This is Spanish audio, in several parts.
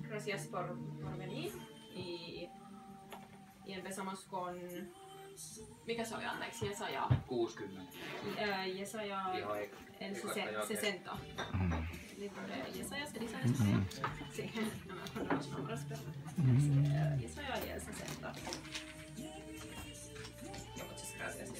gracias por, por venir y, y empezamos con... Mikä se oli anteeksi? Jesaja? 60. Ää, Jesaja Ihan eka. el ekasta sesen- jakeesta. 60. Mm. Eh, Jesaja se dice Sí, no me acuerdo los nombres, pero... Mm. Eh, Jesaja y el 60. Y muchas gracias de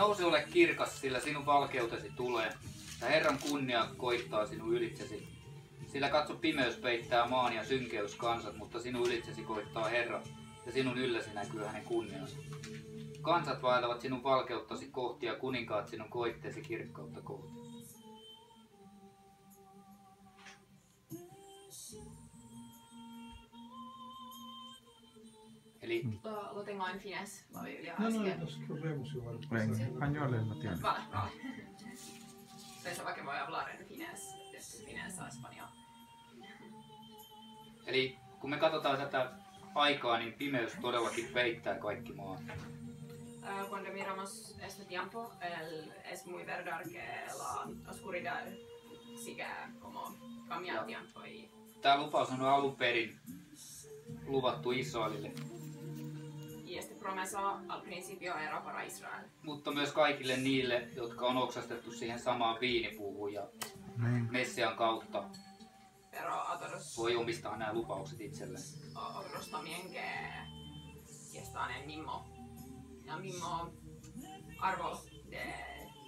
Nouse ole kirkas, sillä sinun valkeutesi tulee, ja Herran kunnia koittaa sinun ylitsesi. Sillä katso pimeys peittää maan ja synkeys kansat, mutta sinun ylitsesi koittaa Herra, ja sinun ylläsi näkyy hänen kunniansa. Kansat vaeltavat sinun valkeuttasi kohti ja kuninkaat sinun koitteesi kirkkautta kohti. Eli Lo, lo tengo en finés, la Biblia. No, así no, que- nosotros vemos igual. En español lo tiene. Vale, vale. Pensaba que voy a hablar en finés, desde finés a español. Eli kun me katsotaan tätä aikaa, niin pimeys todellakin peittää kaikki maan. Eh, cuando miramos este tiempo, el, es muy verdad que la oscuridad sigue como cambia el tiempo y Tämä lupaus on alun perin luvattu Israelille, Y este promesa al principio era para Israel. mutta myös kaikille niille, jotka on oksastettu siihen samaan viinipuuhun ja Niin. Messian kautta Pero a todos, voi omistaa nämä lupaukset itselleen. a otros también que, que están en mismo, en mismo árbol de,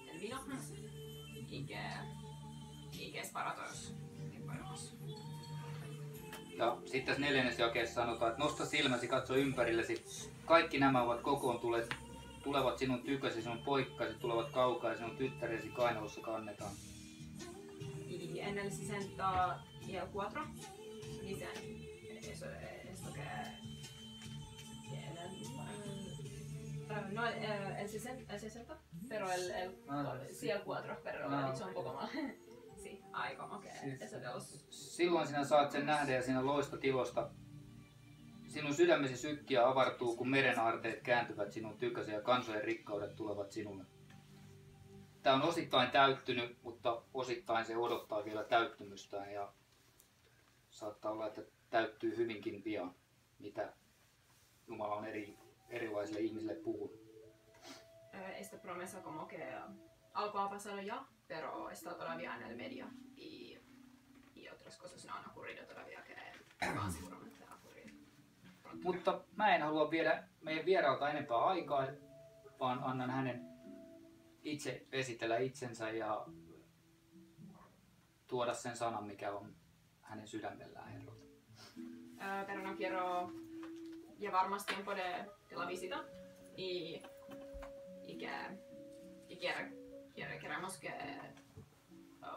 del vino y que, y que es para todos. Ja sitten tässä neljännessä jakeessa sanotaan, että nosta silmäsi, katso ympärillesi. Kaikki nämä ovat kokoontuneet, tulevat sinun tykösi, sinun poikkasi, tulevat kaukaa ja sinun tyttäresi kainalossa kannetaan. Y en el 64 dicen eso, esto que, que en el, ah, no el, el 60, el 60, pero el, el Ah, sí el 4, pero lo Ah, he dicho un poco mal. Sí. eso de los Silloin sinä saat sen nähdä ja sinä loistat ilosta. Sinun sydämesi sykkiä avartuu, kun meren aarteet kääntyvät sinun tykösi ja kansojen rikkaudet tulevat sinulle. Tämä on osittain täyttynyt, mutta osittain se odottaa vielä täyttymystään ja saattaa olla, että täyttyy hyvinkin pian, mitä Jumala on eri, erilaisille ihmisille puhunut. esta promesa como que algo ha pasado ya, pero está todavía en el medio y, y otras cosas no han ocurrido todavía que van seguramente ocurrir. Mutta mä en halua viedä meidän vieraalta enempää aikaa, vaan annan hänen itse esitellä itsensä ja tuoda sen sanan, mikä on hänen sydämellään Herralta. Eh, pero no quiero llevar más tiempo de, de la visita y, que queremos que eh,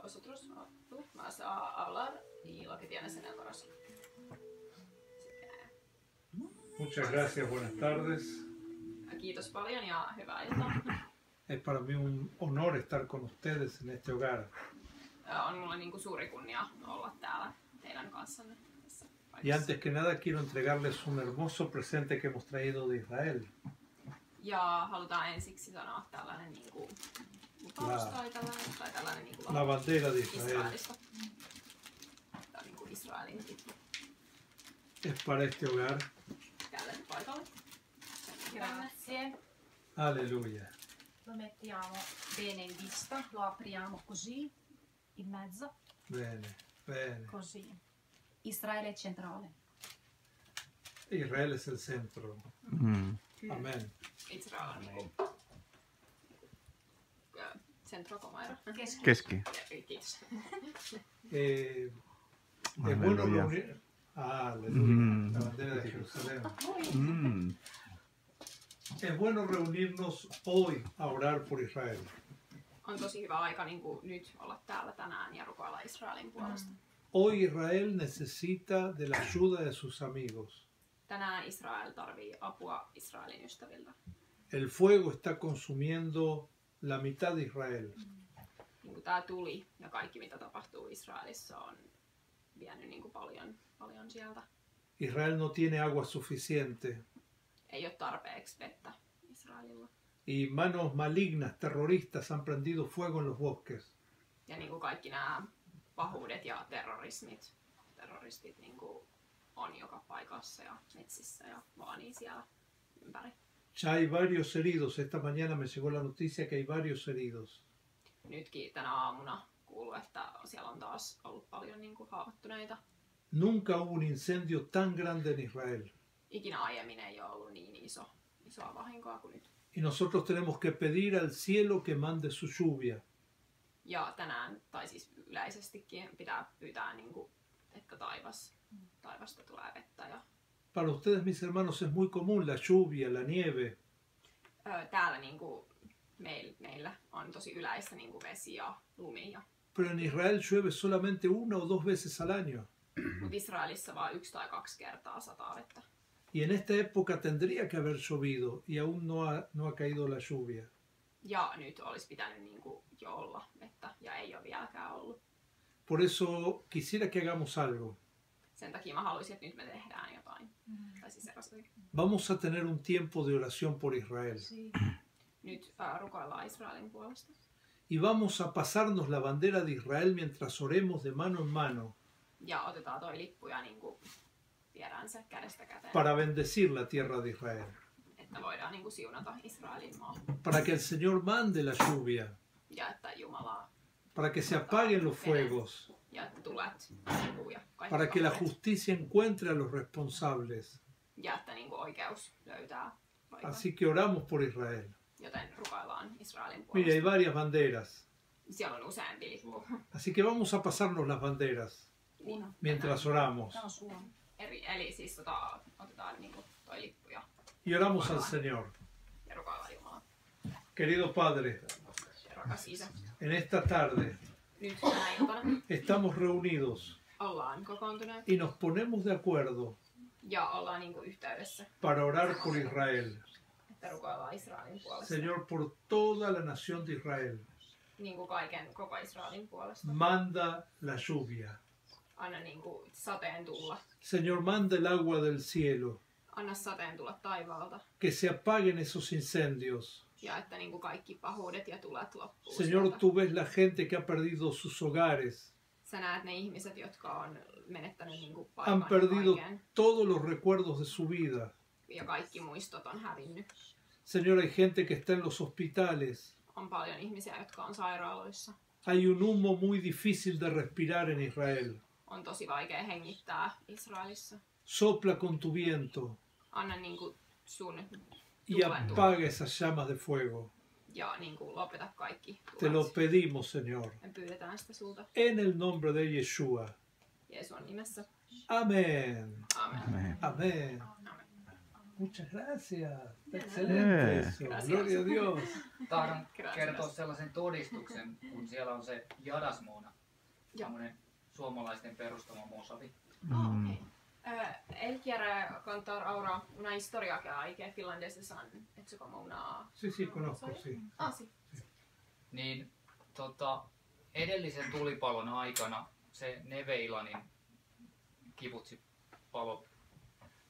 vosotros o tú vas a hablar y lo que tienes en el corazón. Muchas gracias, buenas tardes. kiitos paljon ja hyvää iltaa. Es para mí un honor estar con ustedes en este hogar. On mulle niinku suuri kunnia olla täällä teidän kanssanne Y antes que nada quiero entregarles un hermoso presente que hemos traído de Israel. Ja halutaan ensiksi sanoa tällainen niinku lupaus La- tai tällainen, tai tällainen niinku La bandera de Israel Israelista. Tämä on niinku Israelin lippu es para este hogar. tälle paikalle. Grazie. Aleluya. Lo mettiamo bene in vista, lo apriamo così, in mezzo, Bene, bene. così. Israele centrale. Israel es el centro. Mm. Amén. Israel on niinku ö, centrokomaira. Keski. Eh, es bueno Aleluya. reunir. Aleluya. Mm. La bandera de Jerusalén. Mm. Es bueno reunirnos hoy a orar por Israel. On tosi hyvä aika niinku nyt olla täällä tänään ja rukoilla Israelin puolesta. Hoy Israel necesita de la ayuda de sus amigos. Tänään Israel tarvii apua Israelin ystäviltä. El fuego está consumiendo la mitad de Israel. Niinku tää tuli ja kaikki mitä tapahtuu Israelissa on vienyt niinku paljon, paljon sieltä. Israel no tiene agua suficiente Ei ole tarpeeksi vettä Israelilla. y manos malignas, terroristas han prendido fuego en los bosques. Ja niin kuin kaikki nämä pahuudet ja terrorismit, terroristit niin kuin on joka paikassa ja metsissä ja vaanii siellä ympäri. Ya hay varios heridos. Esta mañana me llegó la noticia que hay varios heridos. Nytkin tänä aamuna kuuluu, että siellä on taas ollut paljon niin kuin haavoittuneita. Nunca hubo un incendio tan grande en Israel. Ikinä aiemmin ei ole ollut niin iso, isoa vahinkoa kuin nyt. Y nosotros tenemos que pedir al cielo que mande su lluvia. Ja tänään, tai siis yleisestikin, pitää pyytää, niin kuin, että taivas, taivasta tulee vettä. Ja, Para ustedes, mis hermanos, es muy común la lluvia, la nieve. täällä niin kuin, meil, meillä on tosi yleistä niin kuin vesi ja lumi. Ja, Pero en Israel llueve solamente una o dos veces al año. mutta Israelissa vaan yksi tai kaksi kertaa sataa vettä. Y en esta época tendría que haber llovido y aún no ha, no ha caído la lluvia. Ja nyt olisi pitänyt niin kuin, jo olla vettä ja ei ole vieläkään ollut. Por eso quisiera que hagamos algo. Sen takia mä haluaisin, että nyt me tehdään siis. Vamos a tener un tiempo de oración por Israel. Si. Nyt ää, rukoillaan Israelin puolesta. Y vamos a pasarnos la bandera de Israel mientras oremos de mano en mano Ja otetaan toi lippu ja niin kuin, viedään se kädestä käteen. para bendecir la tierra de Israel. että voidaan niin kuin siunata Israelin maa. Para que el Señor mande la lluvia. Ja että Jumala Para que se apaguen los fuegos. Para que la justicia encuentre a los responsables. Ja että niin kuin oikeus löytää paikan. Así que oramos por Israel. Joten rukoillaan Israelin Mire, hay varias banderas. Siellä on useampi lippu. Así que vamos a pasarnos las banderas Uno. mientras oramos. Tämä on Suomi. Eri, eli siis tota, otetaan niin kuin toi lippu ja, Y oramos al Señor. ja rukoillaan Jumalaa. Querido Padre, Ja rakas Isä. en esta tarde Nyt tänä iltana estamos reunidos ollaan kokoontuneet y nos ponemos de acuerdo ja ollaan niin kuin yhteydessä, para orar por Israel. että rukoillaan Israelin puolesta. Señor, por toda la nación de Israel, Niin kuin kaiken koko Israelin puolesta. manda la lluvia. Anna niin kuin sateen tulla. Señor, manda el agua del cielo. Anna sateen tulla taivaalta. Que se apaguen esos incendios. Ja että niin kuin kaikki pahuudet ja tulet loppuu. Señor, sieltä. tú ves la gente que ha perdido sus hogares. Sä näet ne ihmiset, jotka on menettänyt niin kuin Han paikan perdido kaiken. todos los recuerdos de su vida. Ja kaikki muistot on hävinnyt. Señor, hay gente que está en los hospitales. On paljon ihmisiä, jotka on sairaaloissa. Hay un humo muy difícil de respirar en Israel. On tosi vaikea hengittää Israelissa. Sopla con tu viento Anna niin kuin sun y apaga esas llamas de fuego. Ja niin kuin lopeta kaikki Te lo tulet. pedimos, Señor. Me pyydetään sitä sulta En el nombre de Yeshua. Jeesuan nimessä. Amén. Amen. Amén. Amén. Amen. Muchas gracias. Excelente eso. Gracias. Gloria a Dios. Tahdon kertoa sellaisen todistuksen, kun siellä on se Jadasmoona, Joo. semmoinen suomalaisten perustama mosavi. Ah, Mm. okej. Eh, El quiere contar una historia que hay que finlandeses han hecho como una... Sí, sí, conozco, sí. Ah, sí. Niin tota, edellisen tulipalon aikana se Neveilanin kivutsi palo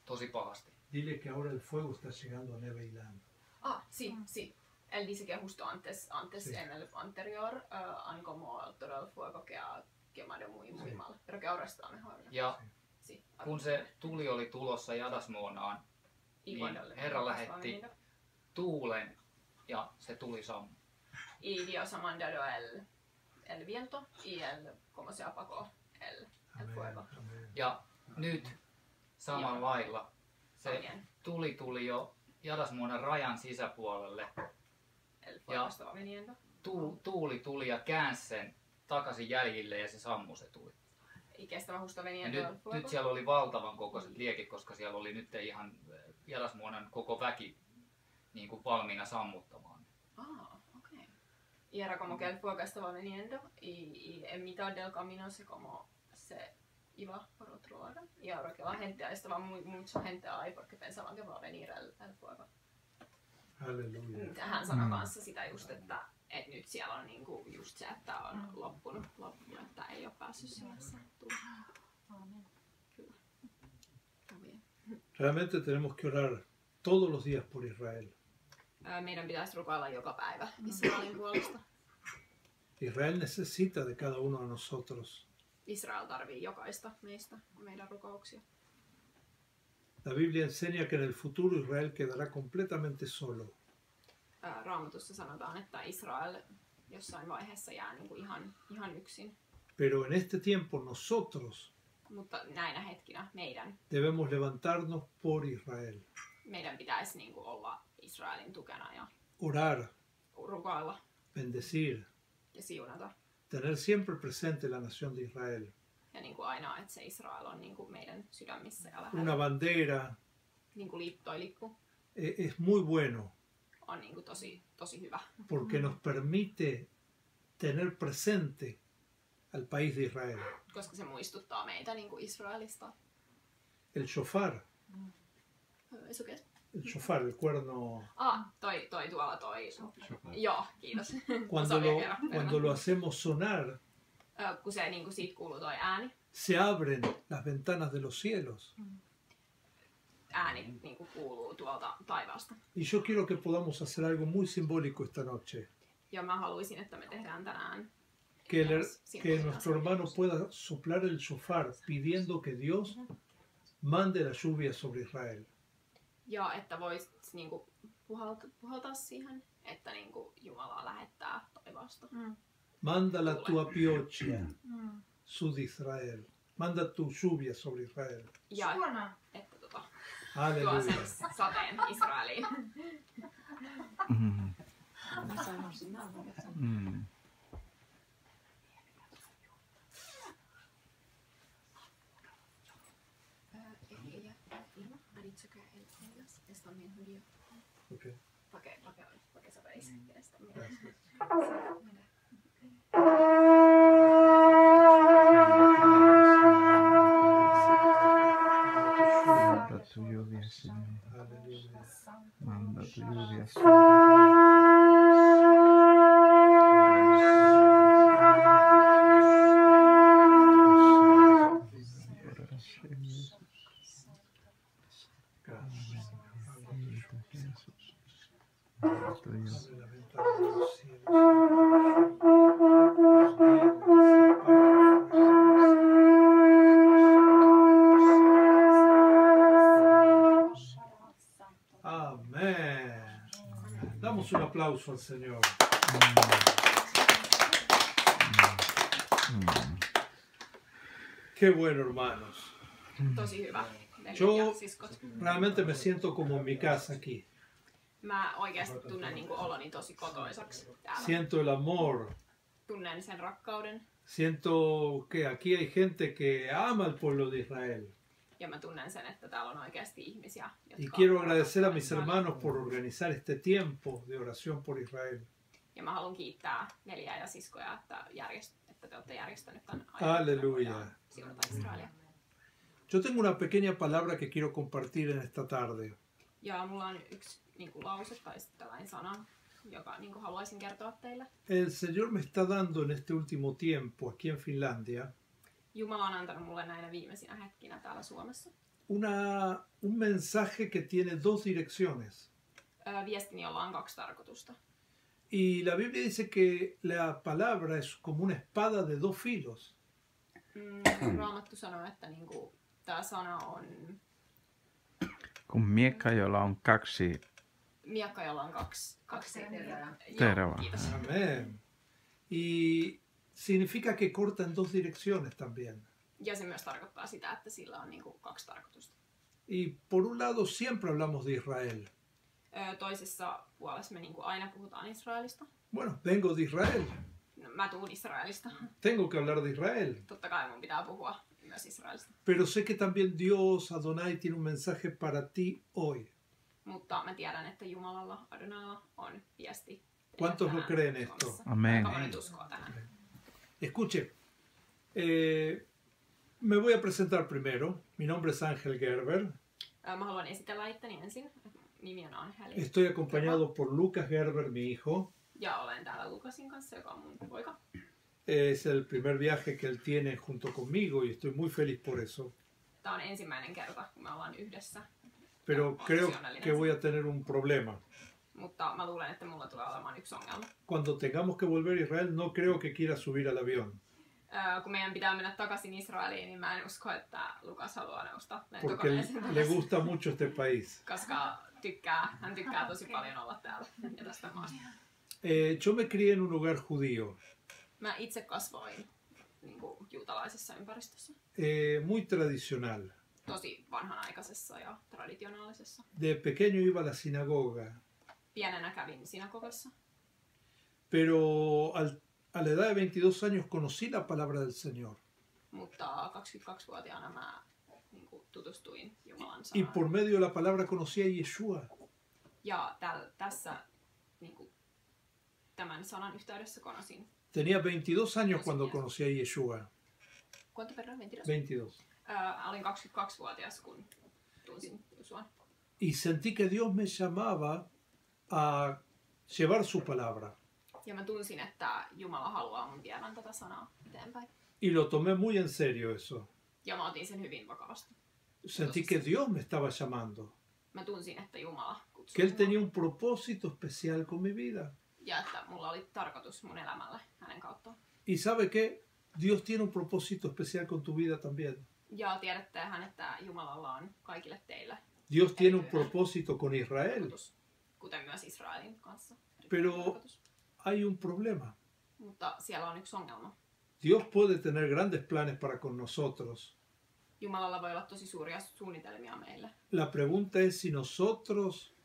tosi pahasti. Dile que ahora el fuego está llegando a Neveilán. Ah, sí, sí. Él dice que justo antes, antes Sí. en el anterior uh, han como todo el fuego que ha quemado muy, muy Sí. mal. Pero que ahora está mejor. ¿no? Ja Sí. Kun se tuli oli tulossa Jadasmoonaan, Y niin Herra lähetti tuulen ja se tuli sammu. Y Dios ha mandado el, el viento y el, como se apagó el, el fuego. Ja nyt samalla lailla se tuli tuli jo Jadasmuonan rajan sisäpuolelle. el Ja-. Tu, tuuli tuli ja käänsi sen takaisin jäljille ja se sammui se tuli. Que estaba justo Ja nyt, nyt siellä oli valtavan kokoiset liekit, koska siellä oli nyt ihan eh, Jadasmuonan koko väki niin kuin valmiina sammuttamaan. Ah, ok. Y era como que el fuego estaba viniendo y, y en mitad del camino se como se iba por otro lado. Y ahora que la gente, estaba muy, mucha gente ahí porque pensaban que va a venir el, el fuego. Aleluya. Hän sanoi Mm. kanssa sitä just, että, että nyt siellä on niinku just se, että on loppunut, loppunut että ei ole päässyt. Realmente tenemos que orar todos los días por Israel. Ää, Meidän pitäisi rukoilla joka päivä Israelin puolesta. Israel necesita de cada uno de nosotros. Israel tarvii jokaista meistä meidän rukouksia. La Biblia enseña que en el futuro Israel quedará completamente solo. Ää, Raamatussa sanotaan, että Israel jossain vaiheessa jää niinku ihan, ihan yksin. Pero en este tiempo nosotros Mutta näinä hetkinä meidän, debemos levantarnos por Israel, meidän pitäisi olla Israelin tukena ja orar, rukoilla bendecir, ja siunata. tener siempre presente la nación de Israel. Ja aina, että se Israel on meidän sydämissä ja lähellä. Una bandera lippu eh, es muy bueno on niinku tosi, tosi hyvä, porque nos permite tener presente al país de Israel. koska se muistuttaa meitä niinku Israelista. El shofar, Öö, Sukes. el shofar, el cuerno, Ah, toi, toi tuolla toi. Joo, kiitos. cuando lo, cuando lo hacemos sonar, Öö, Kun se niinku siitä kuuluu toi ääni, se abren las ventanas de los cielos. Ääni niinku kuuluu tuolta taivaasta. Y yo quiero que podamos hacer algo muy simbólico esta noche. Ja mä haluaisin, että me tehdään tänään Que, el- que nuestro hermano pueda soplar el shofar pidiendo que Dios mande la lluvia sobre Israel. Ja että voisit niinku puhalta, puhaltaa siihen, että niinku Jumala lähettää taivaasta. Manda la tua pioggia Mm. su de Israel. Manda tu lluvia sobre Israel. Ja Suona. Että tuo Aleluya. sen sateen Israeliin. Mm. Mm. Ok. Pakai, pakai, pakai sampai isi. Tu lluvia, Señor. Manda tu lluvia. Gracias. Tuyo. Aplauso al Señor. Qué bueno, hermanos. Siskot. Realmente me siento como en mi casa aquí. Siento el amor. Siento que aquí hay gente que ama al pueblo de Israel. Ja mä tunnen sen, että täällä on oikeasti ihmisiä, Y quiero agradecer a mis hermanos por organizar este tiempo de oración por Israel. Ja mä haluan kiittää ja siskoja, että, järjest, että te olette järjestänyt tämän ajan. Aleluya. Voidaan Siunata Israelia. Yo tengo una pequeña palabra que quiero compartir en esta tarde. Ja mulla on yksi niin kuin, lause tai tällainen sana, joka niin kuin, haluaisin kertoa teille. El Señor me está dando en este último tiempo aquí en Finlandia Jumala on antanut mulle näinä viimeisinä hetkinä täällä Suomessa. una, un mensaje que tiene dos direcciones. Öö, viestini, jolla on kaksi tarkoitusta. Y la Biblia dice que la palabra es como una espada de dos filos. Mm, Raamattu sanoo, että niin kuin, tämä sana on Kun miekka, jolla on kaksi miekka, jolla on kaksi, kaksi terävää. Terävää. Kiitos. Amén. Y significa que corta en dos direcciones también. Ja se myös tarkoittaa sitä, että sillä on niin kuin, kaksi tarkoitusta. Y por un lado siempre hablamos de Israel. Öö, toisessa puolessa me niin kuin, aina puhutaan Israelista. Bueno, vengo de Israel. No, mä tuun Israelista. Tengo que hablar de Israel. Totta kai mun pitää puhua myös Israelista. Pero sé que también Dios, Adonai, tiene un mensaje para ti hoy. Mutta mä tiedän, että Jumalalla, Adonalla, on viesti. teille Kuantos lo creen esto? Amen. Kuinka moni uskoo tähän? Escuche, eh, me voy a presentar primero. Mi nombre es Ángel Gerber. Estoy acompañado por Lucas Gerber, mi hijo. Es el primer viaje que él tiene junto conmigo y estoy muy feliz por eso. Pero creo que voy a tener un problema. Mutta mä luulen, että mulla tulee olemaan yksi ongelma. Cuando tengamos que volver a Israel, no creo que quiera subir al avión, kun meidän pitää mennä takaisin Israeliin, niin mä en usko, että Lukas haluaa nousta porque le gusta mucho este país. Koska tykkää, hän tykkää tosi paljon olla täällä ja tästä maasta. Eh, yo me crié en un hogar judío, Mä itse kasvoin niin kuin, juutalaisessa ympäristössä. eh, muy tradicional. Tosi vanhanaikaisessa ja traditionaalisessa. De pequeño iba a la sinagoga, Pienenä kävin pero al- a la edad de 22 años conocí la palabra del Señor. Mutta 22-vuotiaana mä niin kuin, tutustuin Jumalan Y sanaan. por medio de la palabra conocí a Yeshua. Ja täl, tässä niin kuin, tämän sanan yhteydessä konosin. Tenía 22 años cuando conocí a Yeshua. Kuinka perään 22? 22. Ää, olin 22-vuotias, kun tunsin Jusuan. Y sentí que Dios me llamaba a llevar su palabra. Ja mä tunsin, että Jumala haluaa mun viedä tätä sanaa eteenpäin. Y lo tomé muy en serio eso. Ja mä otin sen hyvin vakavasti. Sentí que Dios me estaba llamando. Mä tunsin, että Jumala kutsui Que Él tenía un propósito especial con mi vida. Ja että mulla oli tarkoitus mun elämälle hänen kauttaan. Y sabe que Dios tiene un propósito especial con tu vida también. Ja tiedättehän, että Jumalalla on kaikille teille Dios tiene un propósito con Israel. tarkoitus, kuten myös Israelin kanssa. Pero-. Hay un problema. Mutta siellä on yksi ongelma. Dios puede tener grandes planes para con nosotros. Jumalalla voi olla tosi suuria suunnitelmia meille. La pregunta es si nosotros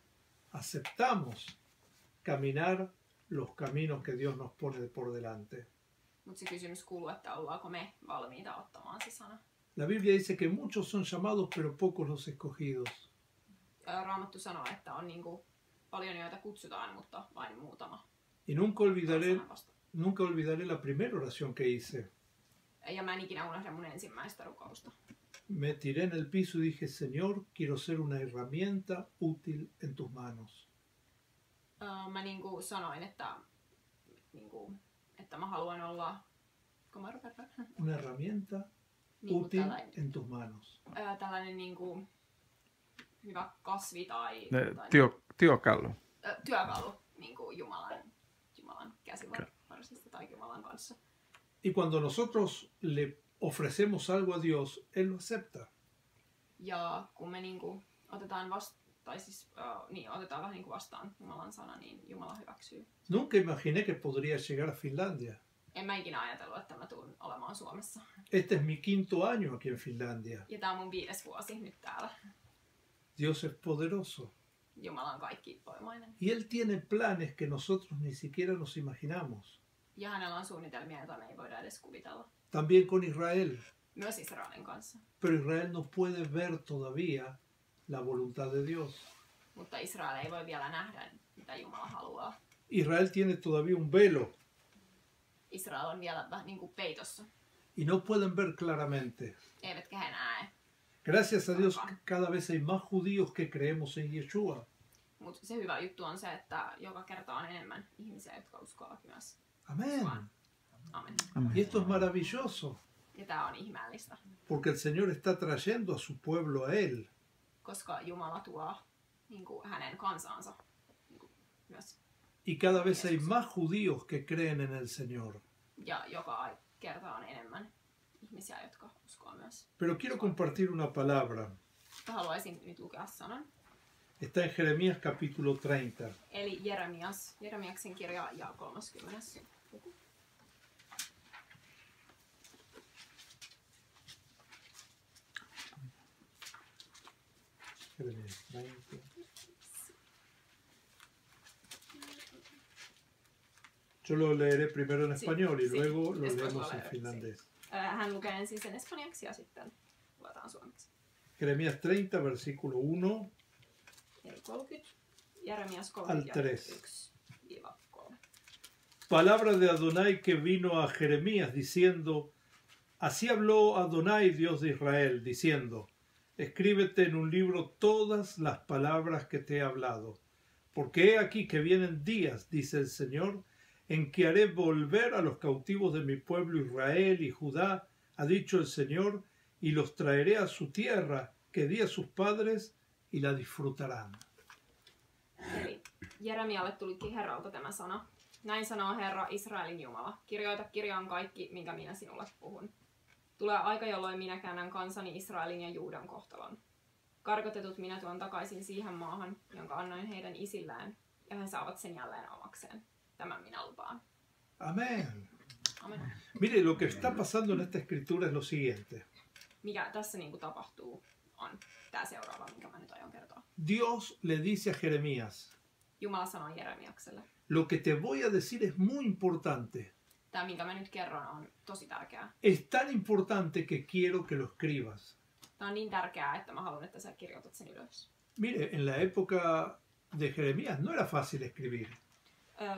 aceptamos caminar los caminos que Dios nos pone por delante. Mutta se kysymys kuuluu, että ollaanko me valmiita ottamaan se sana. La Biblia dice que muchos son llamados, pero pocos los escogidos. Ää, Raamattu sanoo, että on niinku paljon joita kutsutaan, mutta vain muutama. Y nunca olvidaré, nunca olvidaré la primera oración que hice. Ja mä en ikinä unohda mun ensimmäistä rukousta. Me tiré en el piso y dije, Señor, quiero ser una herramienta útil en tus manos. Ää, Mä niinku sanoin, että, niinku, että mä haluan olla... Una herramienta Niinku útil tällainen, en tus manos. ää, tällainen niinku, hyvä kasvi tai, Ne, tai Työ, työkalu. ää, työkalu niinku Jumalan, Jumalan käsivarsista tai Jumalan kanssa. Y cuando nosotros le ofrecemos algo a Dios, Él lo acepta. Ja kun me niinku otetaan vast, tai siis, uh, niin, otetaan vähän niinku vastaan Jumalan sana, niin Jumala hyväksyy. Nunca imaginé que podría llegar a Finlandia. En mä ikinä ajatellut, että mä tuun olemaan Suomessa. Este es mi quinto año aquí en Finlandia. Ja tää on mun viides vuosi nyt täällä. Dios es poderoso. Voimainen. Y Él tiene planes que nosotros ni siquiera nos imaginamos. También con Israel. Pero Israel no puede ver todavía la voluntad de Dios. Israel tiene todavía un velo Israel on vielä vähän niin kuin peitossa. y no pueden ver claramente. Eivätkä he näe. Gracias a Dios cada vez hay más judíos que creemos en Yeshua. Mutta se hyvä juttu on se, että joka kerta on enemmän ihmisiä, jotka uskovat myös. Amén. Amen. Y esto es maravilloso, Ja tämä on ihmeellistä, porque el Señor está trayendo a su pueblo a Él. koska Jumala tuo niin kuin, hänen kansansa niin kuin, myös. Y cada vez hay más judíos que creen en el Señor. Ja joka kerta on enemmän ihmisiä, jotka myös. Pero quiero compartir una palabra. Está en Jeremías capítulo 30. Eli Jeremias, Jeremiaksen kirja ja 30. luku. Jeremías 30. Yo lo leeré primero en Sí, español y sí. luego lo leemos en finlandés. Ää, Hän lukee ensin sen espanjaksi ja sitten luetaan suomeksi. Jeremías 30, versículo 1 Eli 30, Jeremias Al 30 tres. 1-3. Palabra de Adonai que vino a Jeremías diciendo, así habló Adonai, Dios de Israel, diciendo, escríbete en un libro todas las palabras que te he hablado, porque he aquí que vienen días, dice el Señor, en que haré volver a los cautivos de mi pueblo Israel y Judá, ha dicho el Señor, y los traeré a su tierra que di a sus padres, y la disfrutarán. Eli Jeremialle tulikin Herralta tämä sana. Näin sanoo Herra Israelin Jumala. Kirjoita kirjaan kaikki, minkä minä sinulle puhun. Tulee aika, jolloin minä käännän kansani Israelin ja Juudan kohtalon. Karkotetut minä tuon takaisin siihen maahan, jonka annoin heidän isillään, ja he saavat sen jälleen omakseen. Tämän minä lupaan. Amén. Amen. Mire, lo que está pasando en esta escritura es lo siguiente. Mikä tässä niin kuin tapahtuu, on tämä seuraava, minkä mä nyt aion kertoa. Dios le dice a Jeremías, Jumala sanoi Jeremiakselle. lo que te voy a decir es muy importante. Tämä, minkä mä nyt kerron, on tosi tärkeää. Es tan importante que quiero que lo escribas. Tämä on niin tärkeää, että mä haluan, että sä kirjoitat sen ylös. Mire, en la época de Jeremías no era fácil escribir.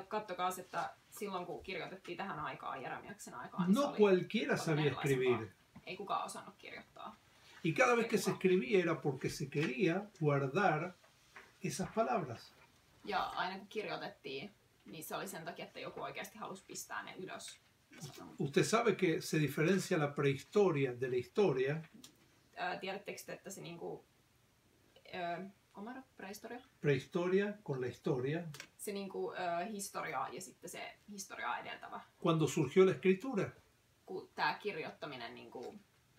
Kattokaa, että silloin kun kirjoitettiin tähän aikaan, Jeremiaksen aikaan, niin No oli, cualquiera sabía escribir. Ei kukaan osannut kirjoittaa. Y cada vez que se escribía era porque se quería guardar esas palabras. Ja aina kun kirjoitettiin, niin se oli sen takia, että joku oikeasti halusi pistää ne ylös. Usted sabe que se diferencia la prehistoria de la historia. Tiedättekö te, että se niinku... Ö, prehistoria? Prehistoria con la historia. Se niinku ö, historia ja sitten se historiaa edeltävä. Cuando surgió la escritura. Kun tämä kirjoittaminen niinku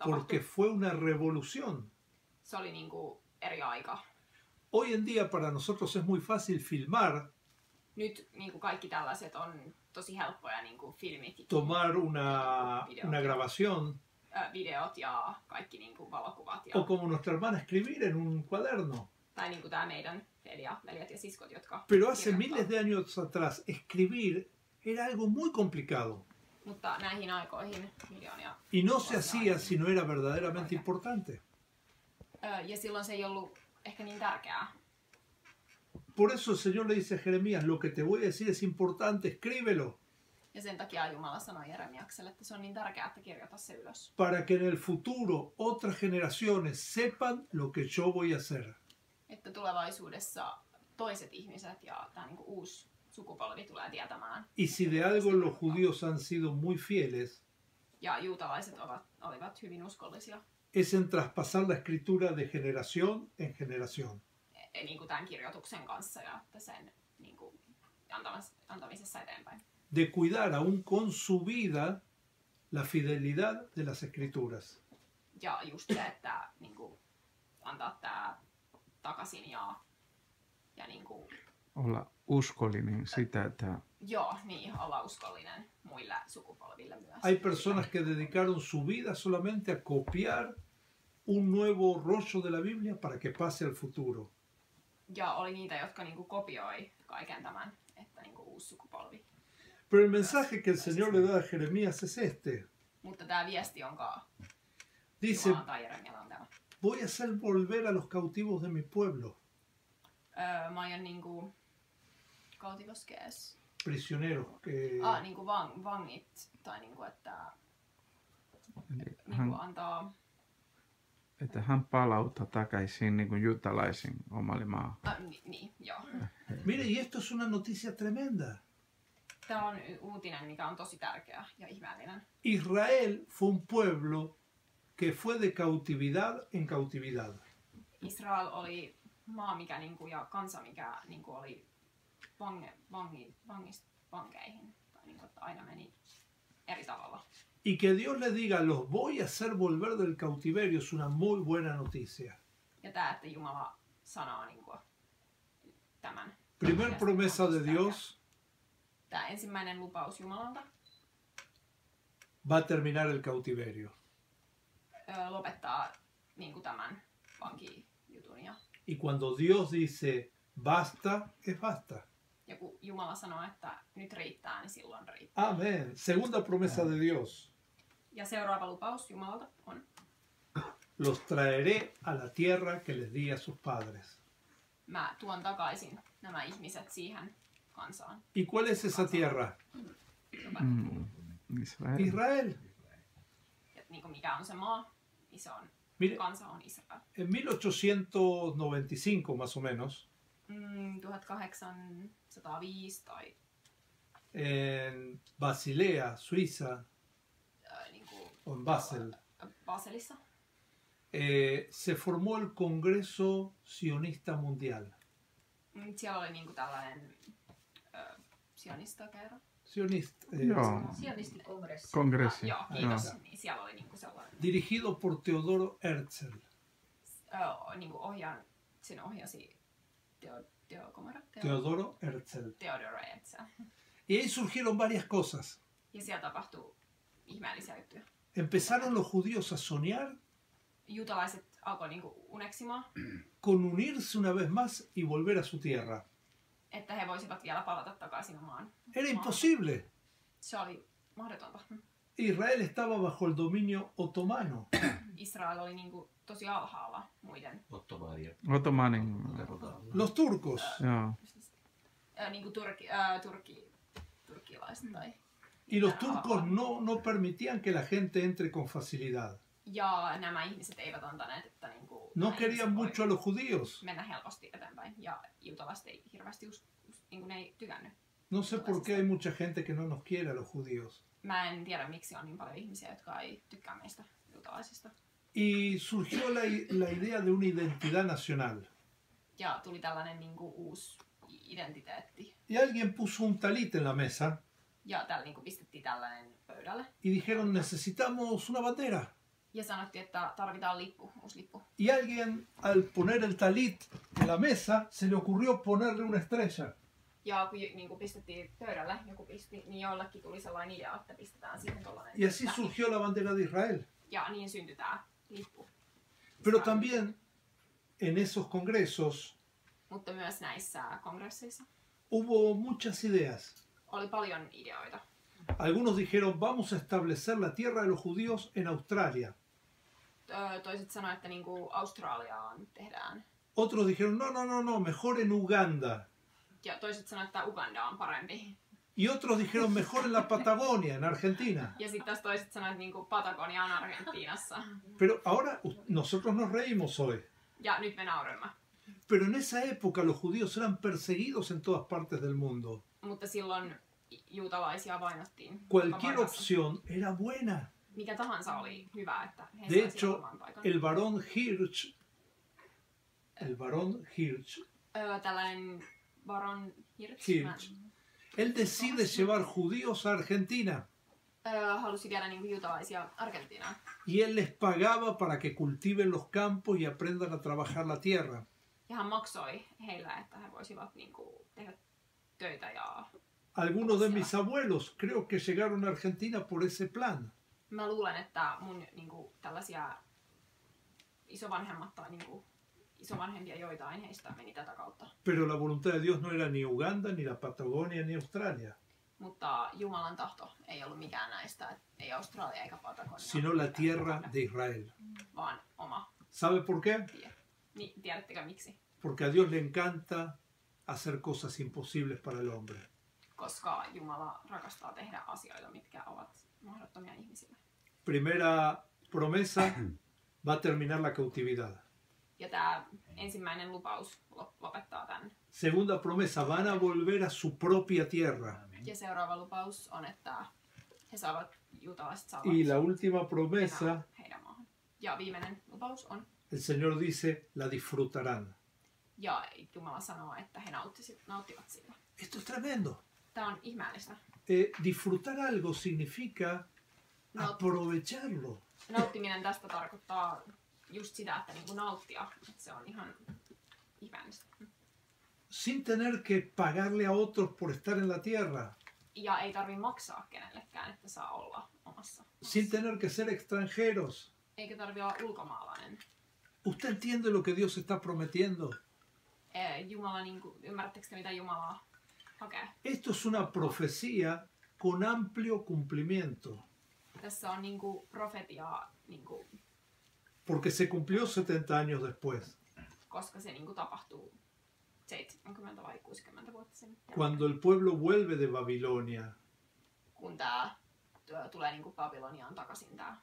Porque tapahtui, fue una revolución. se oli eri aika. Hoy en día para nosotros es muy fácil filmar, Nyt niinku kaikki tällaiset on tosi helppoja, niinku filmit, tomar una, una grabación videot ja kaikki valokuvat. Ja, o como nuestra hermana escribir en un cuaderno. Tai niinku tämä meidän veli ja, veljet ja siskot, jotka Pero hace kirjoittaa. miles de años atrás escribir era algo muy complicado Mutta näihin aikoihin miljoonia. y no se hacía si no era verdaderamente importante. Ö, ja silloin se ei ollut ehkä niin tärkeää. Por eso el Señor le dice a Jeremías, lo que te voy a decir es importante, escríbelo, Ja sen takia Jumala sanoi Jeremiakselle, että se on niin tärkeää, että kirjoita se ylös. para que en el futuro otras generaciones sepan lo que yo voy a hacer. Että tulevaisuudessa toiset ihmiset ja tämä niinku uusi sukupolvi tulee tietämään. Y si de algo los judíos han sido muy fieles, Ja juutalaiset ovat, olivat hyvin uskollisia es en traspasar la escritura de generación en generación. e, niin kuin tämän kirjoituksen kanssa ja että sen niin kuin, antamis, antamisessa eteenpäin. de cuidar aún con su vida la fidelidad de las escrituras. Ja just se, että niin kuin, antaa tämä takaisin ja, ja niin kuin, Olla uskollinen sitä, että joo, niin, olla uskollinen muille sukupolville myös. Hay personas que dedicaron su vida solamente a copiar un nuevo rollo de la Biblia para que pase al futuro. Ja oli niitä, jotka niin kuin, kopioi kaiken tämän, että niin kuin, uusi sukupolvi. Pero el mensaje que el Señor le da a Jeremías es este. Mutta tämä viesti, jonka Dice, Jumala antaa Jeremialle on tämä. Voy a hacer volver a los cautivos de mi pueblo, Öö, mä aion niin kuin, kautivoskees. prisioneros. Que... Ah, niin kuin vang, vangit, tai niin kuin, että eli niin hän, antaa että hän palauttaa takaisin niin kuin juutalaisen omalle maahan. Ah, ni, niin, joo. Mire, y esto es una noticia tremenda. Tämä on uutinen, mikä on tosi tärkeä ja ihmeellinen. Israel fue un pueblo que fue de cautividad en cautividad. Israel oli maa mikä, niinku, ja kansa, mikä niinku, oli vange, vangi, vangist, vankeihin. Tai niinku, että aina meni eri tavalla. Y que Dios le diga, los voy a hacer volver del cautiverio, es una muy buena noticia. Ja tämä, että Jumala sanoo niinku, tämän. Primer promesa de Dios, Tämä ensimmäinen lupaus Jumalalta va a terminar el cautiverio. Lopettaa niinku, tämän vankijutun. Ja, Y cuando Dios dice, basta, es basta. ja kun Jumala sanoo, että nyt riittää, niin silloin riittää. Amén. Segunda promesa de Dios, Ja seuraava lupaus Jumalalta on, los traeré a la tierra que les di a sus padres. mä tuon takaisin nämä ihmiset siihen kansaan. ¿Y cuál es esa tierra? Mm. Israel. Israel. ja niin kuin mikä on se maa, Mire, en 1895 más o menos, Mm, 1805 tai en Basilea, Suiza, äh, o en Basel, Baselissa. eh, se formó el Congreso Sionista Mundial. Mm, Siellä oli niinku tällainen sionistakerro. Sionista, eh, Joo. Sionistikongressi. Kongressi. Joo, kiitos. Niin siellä oli niinku sellainen, dirigido por Teodoro Herzl. ö, niinku ohjaan, sen ohjasi Teo, Teo, ¿cómo era? Teo, Teodoro Herzl. Theodore Herzl. Y ahí surgieron varias cosas. Ja siellä tapahtuu ihmeellisiä juttuja. Empezaron los judíos a soñar Juutalaiset alkoi niinku uneksimaan, con unirse una vez más y volver a su tierra. Että he voisivat vielä palata takaisin omaan. Era imposible. Se oli mahdotonta. Israel estaba bajo el dominio otomano. Israel oli niinku tosi alhaalla muiden, Ottomaania. Otomanin. Los turcos. Joo. ö, niinku turki, ö, turki, turkkilaiset tai... Y los turcos no, no permitían que la gente entre con facilidad. Ja nämä ihmiset eivät antaneet, että niinku... No querían mucho a los judíos. mennä helposti eteenpäin. Ja juutalaiset ei hirveästi us, us, niinku ne ei tykännyt. No sé por qué hay mucha gente que no nos quiere a los judíos. Mä en tiedä, miksi on niin paljon ihmisiä, jotka ei tykkää meistä juutalaisista. Y surgió la, la idea de una identidad nacional. Ja tuli tällainen niinku uusi identiteetti. Y alguien puso un talit en la mesa Ja täällä niinku pistettiin tällainen pöydälle. y dijeron necesitamos una bandera. Ja sanottiin, että tarvitaan lippu, uusi lippu. Y alguien al poner el talit en la mesa se le ocurrió ponerle una estrella. Ja kun niin kuin pistettiin pöydälle, joku pisti, niin jollekin tuli sellainen idea, että pistetään siihen tollainen. Y así surgió la bandera de Israel. Ja niin syntyi tää lippu. Pero también en esos congresos Mutta myös näissä kongresseissa hubo muchas ideas. oli paljon ideoita. Algunos dijeron vamos a establecer la tierra de los judíos en Australia. Toiset sanoivat, että Australiaan tehdään. Otros dijeron no, no, no, no, mejor en Uganda. Ja toiset sanoivat, että Uganda on parempi. Y otros dijeron mejor en la Patagonia, en Argentina. Ja sitten taas toiset sanoivat, että niin kuin Patagonia on Argentiinassa. Pero ahora nosotros nos reímos hoy. Ja nyt me. Pero en esa época los judíos eran perseguidos en todas partes del mundo. Mutta silloin juutalaisia vainottiin. Cualquier opción era buena. Mikä tahansa oli hyvä, että he De hecho, el varón Hirsch, el varón Hirsch, Ö, tällainen Baron Hirsch, Hirsch. él decide llevar judíos a Argentina. Halusi viedä juutalaisia y él les pagaba para que cultiven los campos y aprendan a trabajar la tierra. Ja hän maksoi heille, että he voisivat niinku tehdä töitä ja Algunos de mis abuelos creo que llegaron a Argentina por ese plan. Mä luulen, että mun niinku tällaisia isovanhemmat tai niinku isovanhempia joitain heistä meni tätä kautta. Pero la voluntad de Dios no era ni Uganda, ni la Patagonia, ni Australia, Mutta Jumalan tahto ei ollut mikään näistä, ei Australia eikä Patagonia. sino la tierra de Israel. Vaan oma ¿Sabe por qué? tie. Niin, tiedättekö miksi? Porque a Dios le encanta hacer cosas imposibles para el hombre. Koska Jumala rakastaa tehdä asioita, mitkä ovat mahdottomia ihmisille. Primera promesa, va a terminar la cautividad. Ja tämä ensimmäinen lupaus lop- lopettaa tämän. Segunda promesa, van a volver a su propia tierra. Ja seuraava lupaus on, että he saavat, juutalaiset saavat Y la última promesa, enää heidän maahan. Ja viimeinen lupaus on, el Señor dice, la disfrutarán. ja Jumala sanoo, että he nauttisi- nauttivat siitä. Esto es tremendo. Tämä on ihmeellistä. Eh, disfrutar algo significa. Aprovecharlo. Nauttiminen tästä tarkoittaa just sitä, että niinku nauttia. Että se on ihan ihmeellistä. sin tener que pagarle a otros por estar en la tierra, Ja ei tarvi maksaa kenellekään, että saa olla omassa. sin tener que ser extranjeros. Eikä tarvi olla ulkomaalainen. ¿Usted entiende lo que Dios está prometiendo? Ee, Jumala, niinku, ymmärrättekö te mitä Jumala hakee? Esto es una profecía con amplio cumplimiento, Tässä on niinku profetiaa, niinku, porque se cumplió 70 años después, koska se niinku tapahtuu 70 vai 60 vuotta sen jälkeen, cuando el pueblo vuelve de Babilonia. kun tämä tulee niinku Babyloniaan takaisin tää.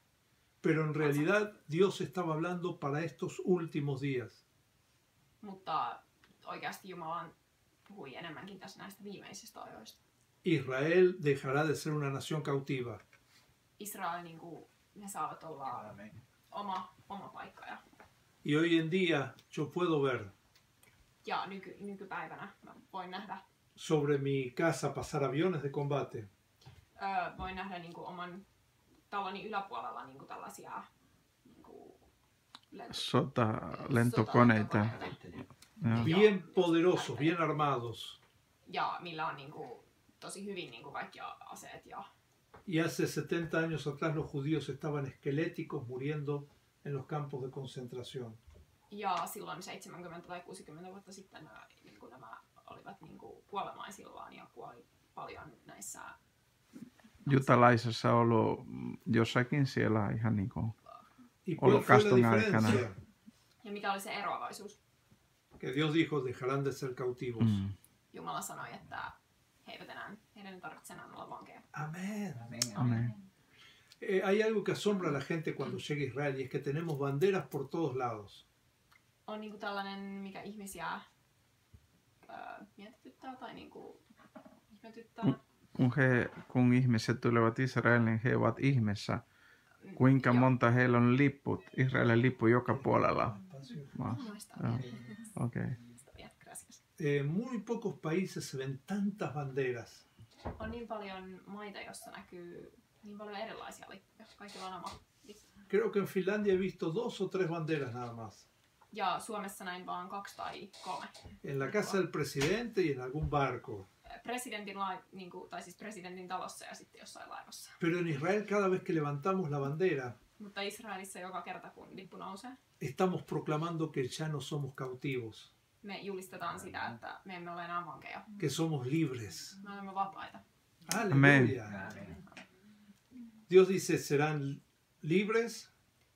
Pero en realidad Dios estaba hablando para estos últimos días. Mutta oikeasti Jumala puhui enemmänkin tässä näistä viimeisistä ajoista. Israel dejará de ser una nación cautiva. Israel, niinku, ne saavat olla oma, oma paikka. Ja, Y hoy en día yo puedo ver ja nyky, nykypäivänä mä voin nähdä, sobre mi casa pasar aviones de combate. öö, voin nähdä niin kuin oman taloni yläpuolella niin kuin tällaisia niin kuin Sota, lentokoneita. sotalentokoneita. Joo. Bien poderosos, bien armados. Ja millä on niin kuin, tosi hyvin niin kuin kaikki aseet ja Y hace 70 años atrás los judíos estaban esqueléticos muriendo en los campos de concentración. Ja silloin 70 tai 60 vuotta sitten niin kuin nämä olivat niin kuin kuolemaisillaan ja kuoli paljon näissä Jutalaisessa ollut jossakin siellä ihan niin kuin, ¿Y cuál fue la Holocauston diferencia? aikana. Ja mikä oli se eroavaisuus? Que Dios dijo, dejarán de ser cautivos. mm, Jumala sanoi, että he eivät enää, heidän ei tarvitse enää olla vankeja. Amén. amen. Eh, hay algo que asombra a la gente cuando llega a Israel y es que tenemos banderas por todos lados. On niin kuin tällainen, mikä ihmisiä öö, mietityttää tai niin kuin ihmetyttää. Mm. Kun, he, kun ihmiset tulevat Israeliin, niin he ovat ihmeessä. Kuinka monta heillä on lipput, Israelin lippu joka puolella. Joo. Okei. Okay. Bien, gracias. En muy pocos países se ven tantas banderas. On niin paljon maita, jossa näkyy niin paljon erilaisia lippuja. Kaikilla on oma lippu. Creo que en Finlandia he visto dos o tres banderas nada más. Ja Suomessa näin vaan kaksi tai kolme. En la casa del presidente y en algún barco. Presidentin, lai, niin kuin, tai siis presidentin talossa ja sitten jossain laivassa. Pero en Israel cada vez que levantamos la bandera, Mutta Israelissa joka kerta kun lippu nousee, estamos proclamando que ya no somos cautivos, me julistetaan sitä, että me emme ole enää vankeja. que somos libres. Me olemme vapaita. Aleluya. Dios dice, serán libres,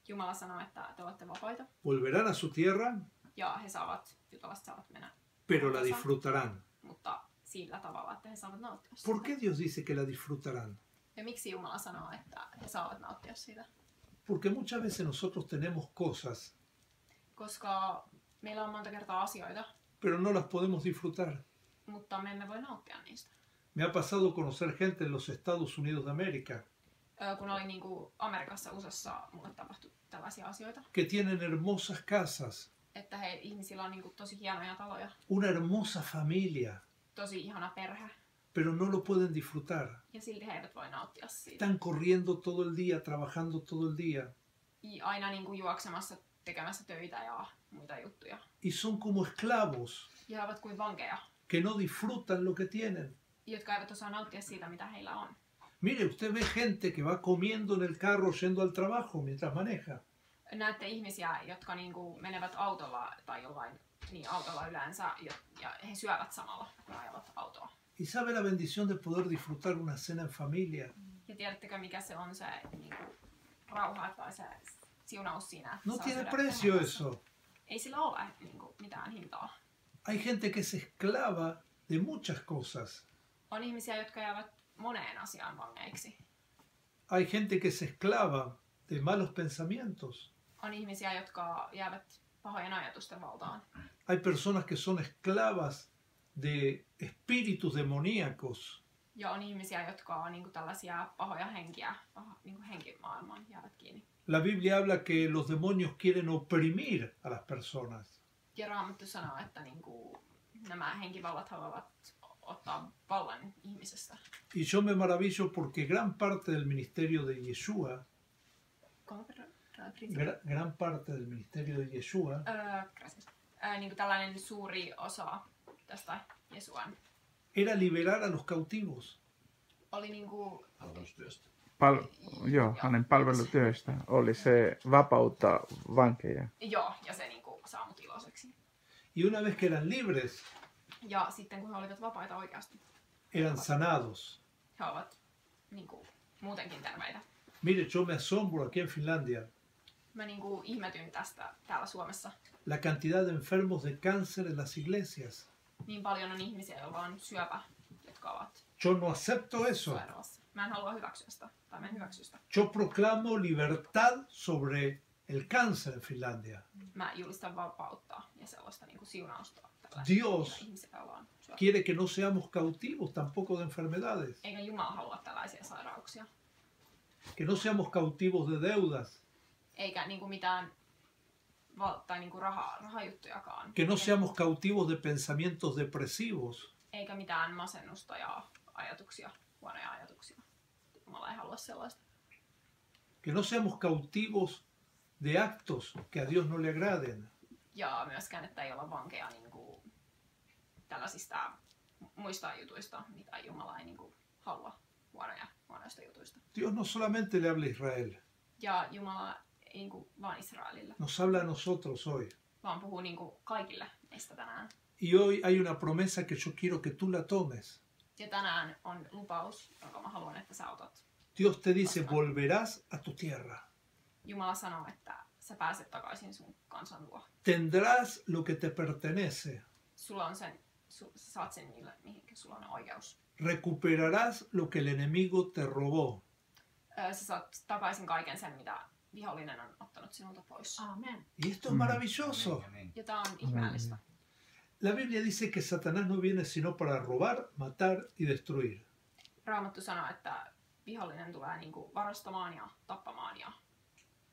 Jumala sanoo, että te olette vapaita volverán a su tierra, ja he saavat, jutalaiset saavat mennä, pero la disfrutarán. mutta sillä tavalla, että he saavat nauttia siitä. ¿Por qué Dios dice que la disfrutarán? Ja miksi Jumala sanoo, että he saavat nauttia siitä? Porque muchas veces nosotros tenemos cosas, Koska meillä on monta kertaa asioita, pero no las podemos disfrutar. mutta me emme voi nauttia niistä. Me ha pasado conocer gente en los Estados Unidos de América Ö, kun olin niin kuin Amerikassa, USAssa, mulle tapahtui tällaisia asioita. que tienen hermosas casas, Että he, ihmisillä on niin kuin tosi hienoja taloja, una hermosa familia, tosi ihana perhe, pero no lo pueden disfrutar. ja silti he eivät voi nauttia siitä. Están corriendo todo el día, trabajando todo el día, I- Aina niin kuin juoksemassa, tekemässä töitä ja muita juttuja. y son como esclavos Ja ovat kuin vankeja, que no disfrutan lo que tienen. jotka eivät osaa nauttia siitä, mitä heillä on. Mire, usted ve gente que va comiendo en el carro yendo al trabajo mientras maneja. Näette ihmisiä, jotka niin kuin menevät autolla tai jollain niin autolla yleensä, ja he syövät samalla, kun ajavat autoa. Y sabe la bendición de poder disfrutar una cena en familia. Ja tiedättekö, mikä se on se niin kuin, rauha tai se No tiene precio eso. Ei sillä ole niin kuin, mitään hintaa. Hay gente que se esclava de muchas cosas. On ihmisiä, jotka jäävät moneen asiaan vangeiksi. Hay gente que se esclava de malos pensamientos. On ihmisiä, jotka jäävät pahojen ajatusten valtaan. Hay personas que son esclavas de espíritus demoníacos. Ja on ihmisiä, jotka on niin kuin, tällaisia pahoja henkiä, paha, niin kuin henkimaailmaan jäävät kiinni. La Biblia habla que los demonios quieren oprimir a las personas. Ja Raamattu sanoo, että niin kuin, nämä henkivallat haluavat ottaa vallan ihmisestä. Y yo me maravillo porque gran parte del ministerio de Yeshua, gra- gran parte del ministerio de Yeshua, Öö, gracias. Öö, niin kuin tällainen suuri osa tästä Jesuan era liberar a los cautivos. oli niin kuin, palvelustyöstä. Pal- joo, hänen palvelutyöstä oli se vapauttaa vankeja. joo, ja se niin kuin, saa mut iloiseksi. Y una vez que eran libres, Ja sitten kun he olivat vapaita oikeasti, eran sanados. he ovat niin kuin, muutenkin terveitä. Mire, yo me asombro aquí en Finlandia Mä niin kuin, ihmetyn tästä täällä Suomessa. la cantidad de enfermos de cáncer en las iglesias. Niin paljon on ihmisiä, joilla on syöpä, jotka ovat Yo no acepto eso. sairaalassa. Mä en halua hyväksyä sitä, tai mä en hyväksy sitä. Yo proclamo libertad sobre el cáncer en Finlandia. Mä julistan vapautta ja sellaista niin kuin, siunausta Dios quiere que no seamos cautivos tampoco de enfermedades, Eikä Jumala halua tällaisia sairauksia. que no seamos cautivos de deudas, eikä niinku mitään val- tai niinku raha, rahajuttujakaan. Que no seamos cautivos de pensamientos depresivos. Eikä mitään masennusta ja ajatuksia, huonoja ajatuksia. Ei halua sellaista. Que no seamos cautivos de actos que a Dios no le agraden. Ja myöskään, että ei olla vankeja niinku tällaisista muista jutuista, mitä Jumala ei niinku halua huonoja, huonoista jutuista. Dios no solamente le habla a Israel, Ja Jumala ei niinku vaan Israelille, nos habla a nosotros hoy. vaan puhuu niinku kaikille meistä tänään. Y hoy hay una promesa que yo quiero que tú la tomes. Ja tänään on lupaus, jonka mä haluan, että sä otat. Dios te dice, volverás a tu tierra. Jumala sanoo, että sä pääset takaisin sun kansan luo. Tendrás lo que te pertenece. Sulla on sen, su, sä saat sen, millä, mihinkä sulla on oikeus. Recuperarás lo que el enemigo te robó. Ö, Sä saat takaisin kaiken sen, mitä vihollinen on ottanut sinulta pois. Amen. Y esto es maravilloso. Niin. Ja tää on ihmeellistä. La Biblia dice que Satanás no viene sino para robar, matar y destruir. Raamattu sanoo, että vihollinen tulee niinku varastamaan ja tappamaan ja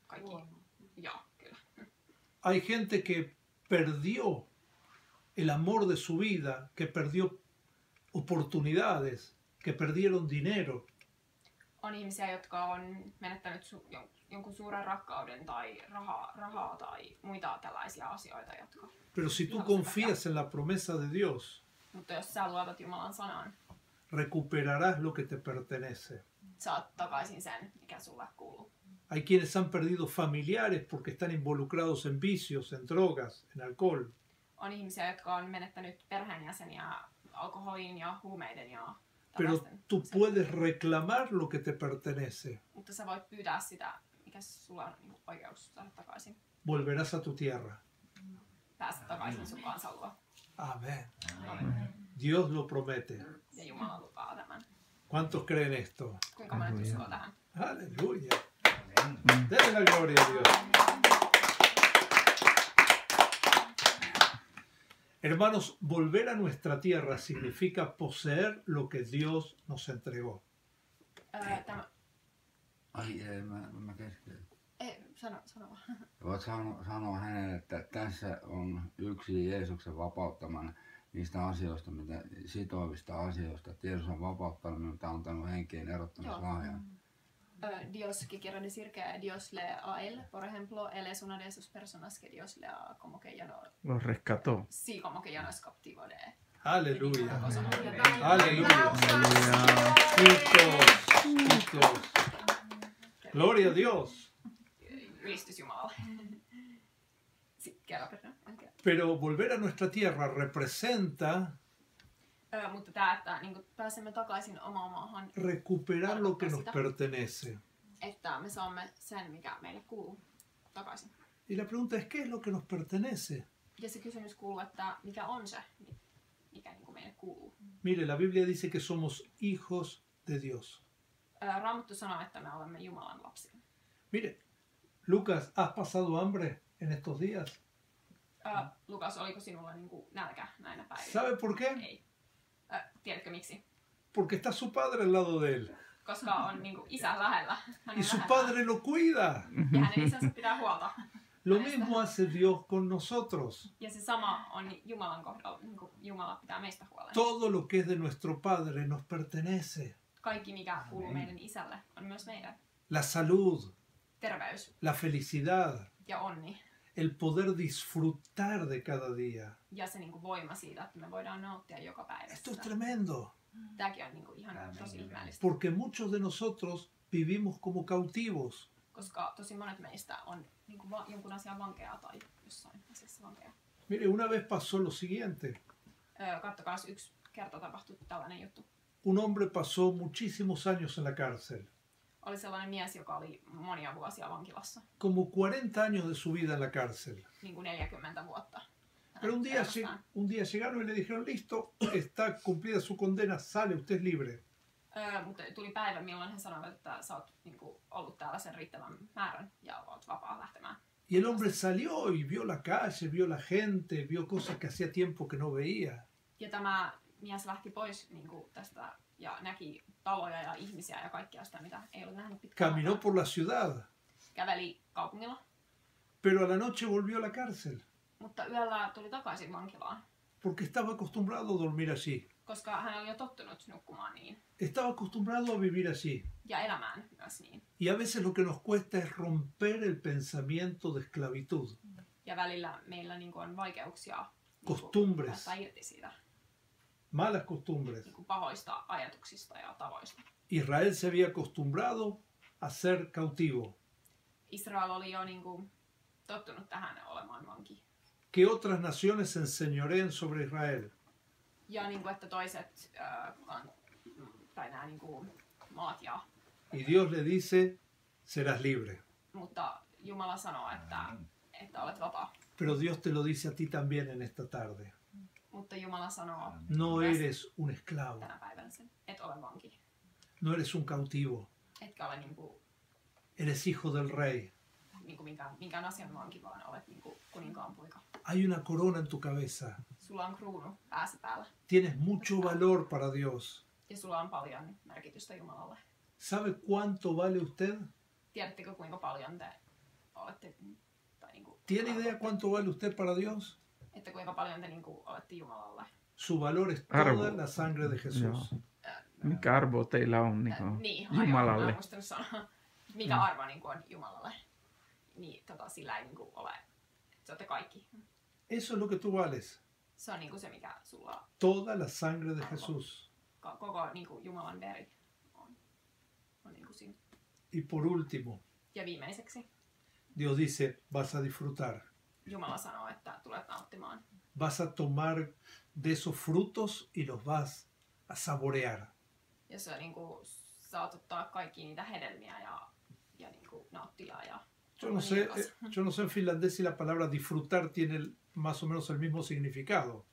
kaikki. Joo, kyllä. Hay gente que perdió el amor de su vida, que perdió oportunidades, que perdieron dinero. On ihmisiä, jotka on menettänyt su, jon, jonkun suuren rakkauden tai rahaa, rahaa tai muita tällaisia asioita, jotka... Pero si tú confías en la promesa de Dios, Mutta jos sä luotat Jumalan sanaan, recuperarás lo que te pertenece. Saat takaisin sen, mikä sulle kuuluu. Hay quienes han perdido familiares porque están involucrados en vicios, en drogas, en alcohol. On ihmisiä, jotka on menettänyt perheenjäseniä alkoholin ja huumeiden ja Pero tú puedes reclamar lo que te pertenece. Mutta sä voit pyytää sitä, mikä sulla on niin oikeus saada takaisin. Volverás a tu tierra. Päästä takaisin sun kansan luo. Amén. Dios lo promete. Ja Jumala lupaa tämän. ¿Cuántos creen esto? Tähän? Aleluya. Dale la gloria a Dios. Hermanos, volver a nuestra tierra significa poseer lo que Dios nos entregó. Sano, sano vaan. Voit sanoa, sanoa hänelle, että tässä on yksi Jeesuksen vapauttaman niistä asioista, mitä sitovista asioista. että Jeesus on vapauttanut minut ja antanut henkeen erottamislahjan. Dios que quiere decir que Dios le a él, por ejemplo, él es una de esas personas que Dios le ha como que ya no, Los rescató. sí, como que ya no es cautivo de Aleluya. Aleluya. Quitos, quitos. Gloria a Dios. Ylistys Jumalalle. Sitten. Okay. Pero volver a nuestra tierra representa recuperar lo que nos pertenece. Y la pregunta es, ¿qué es lo que nos pertenece? Mire, la Biblia dice que somos hijos de Dios. Mire, Lucas, ¿has pasado hambre en estos días? Ö, Lukas, oliko sinulla niin kuin nälkä näinä päivinä? ¿Sabe por qué? Ei. Tiedätkö miksi? Porque está su padre al lado de él. Koska on niin kuin isä lähellä. Hänen Y su lähellä. padre lo cuida. Ja hänen isänsä pitää huolta. Lo mismo hace Dios con nosotros. Ja se sama on Jumalan kohdalla. Niin kuin Jumala pitää meistä huolen. Todo lo que es de nuestro Padre nos pertenece. Kaikki, mikä kuuluu meidän isälle, on myös meidän. La salud, Terveys la felicidad, ja onni. El poder disfrutar de cada día. Ja se niin kuin voima siitä, että me voidaan nauttia joka päivästä. Esto es tremendo, Tämäkin on niin kuin ihan tosi ihmeellistä. porque muchos de nosotros vivimos como cautivos. Koska tosi monet meistä on niin kuin va- jonkun asian vankeja tai jossain asiassa vankeja. Mire, una vez pasó lo siguiente. Öö, kattokaa, yksi kerta tapahtui tällainen juttu. Un hombre pasó muchísimos años en la cárcel, Oli sellainen mies, joka oli monia vuosia vankilassa. como 40 años de su vida en la cárcel. Niin kuin 40 vuotta. Pero un día, un día llegaron y le dijeron, listo, está cumplida su condena, sale, usted es libre. Öö, mutta tuli päivä, milloin he sanoivat, että sä oot niin kuin, ollut täällä sen riittävän määrän ja oot vapaa lähtemään. Y el hombre salió y vio la calle, vio la gente, vio cosas que hacía tiempo que no veía. Ja tämä mies lähti pois niin kuin, tästä ja näki taloja ja ihmisiä ja kaikkea sitä, mitä ei ollut nähnyt pitkään. Caminó por la ciudad käveli kaupungilla, pero a la noche volvió a la cárcel, mutta yöllä tuli takaisin vankilaan, porque estaba acostumbrado a dormir allí, koska hän oli jo tottunut nukkumaan niin estaba acostumbrado a vivir allí. ja elämään myös niin. Y a veces lo que nos cuesta es romper el pensamiento de esclavitud. Ja välillä meillä niin kuin on vaikeuksia niin Costumbres. päästä irti siitä Malas costumbres. niin kuin pahoista ajatuksista ja tavoista. Israel se había acostumbrado a ser cautivo, Israel oli jo niin kuin tottunut tähän olemaan vanki. que otras naciones se enseñoreen sobre Israel. Ja niin kuin, että toiset äh, kan, tai nämä niin kuin maat ja Y Dios le dice, serás libre. mutta Jumala sanoo, että, että olet vapaa. Pero Dios te lo dice a ti también en esta tarde. Mutta Jumala sanoo No eres un esclavo, tänä päivänä sen, et ole vanki. no eres un cautivo, Etkä ole niin kuin, eres hijo del rey. niin kuin minkään, minkään asian vanki, vaan olet niin kuin kuninkaan poika. Hay una corona en tu cabeza. Sulla on kruunu päässä päällä Tienes mucho valor para Dios. ja sulla on paljon merkitystä Jumalalle. ¿Sabe cuánto vale usted? Tiedättekö kuinka paljon te olette, tai niin kuin, ¿Tiene idea cuánto vale usted para Dios? Että kuinka paljon te niin kuin, olette Jumalalle? Su valor es Arvo. toda la sangre de Jesús. Äh, Mikä arvo teillä on niin kuin niin, aivan, mä Jumalalle? en muistanut sanoa, mikä arvo niin kuin, on Jumalalle. Niin tota, sillä ei niin kuin, ole, se olette kaikki. Eso es lo que tú vales. Se on niin kuin se, mikä sulla on. Toda la sangre de Jesús. Koko niin kuin, Jumalan veri on, on niin kuin siinä. Y por último, Ja viimeiseksi Dios dice, vas a disfrutar. Jumala sanoo, että tulet nauttimaan. Vas a tomar de esos frutos y los vas a saborear. Ja se on niin kuin, saat ottaa kaikki niitä hedelmiä ja, ja niin kuin, nauttia. Ja, Yo no, sé, eh, yo no sé en finlandés si la palabra disfrutar tiene más o menos el mismo significado.